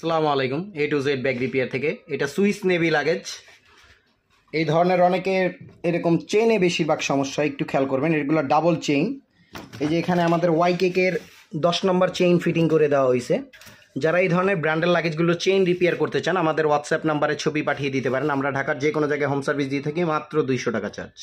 আসসালামু আলাইকুম A to Z bag repair থেকে। এটা সুইস নেভি লাগেজ এই ধরনের অনেকে এরকম চেনে বেশিরভাগ সমস্যা, একটু খেয়াল করবেন। এগুলো ডাবল চেইন এই যে এখানে আমাদের ওয়াই কেকের দশ নম্বর চেইন ফিটিং করে দেওয়া হয়েছে। যারা এই ধরনের ব্র্যান্ডের লাগেজগুলো চেইন রিপেয়ার করতে চান, আমাদের হোয়াটসঅ্যাপ নাম্বারে ছবি পাঠিয়ে দিতে পারেন। আমরা ঢাকার যে কোনো জায়গায় হোম সার্ভিস দিয়ে থাকি, মাত্র দুইশো টাকা চার্জ